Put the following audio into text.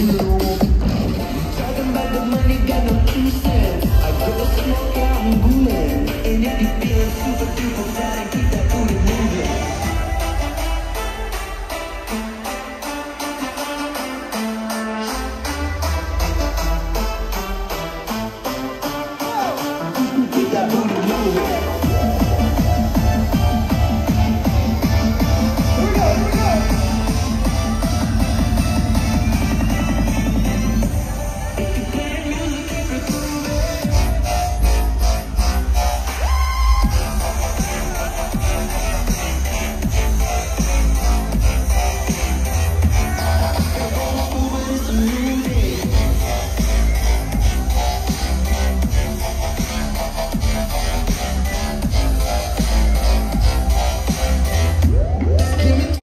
you.